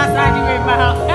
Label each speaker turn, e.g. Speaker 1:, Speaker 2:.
Speaker 1: outside, you made my house.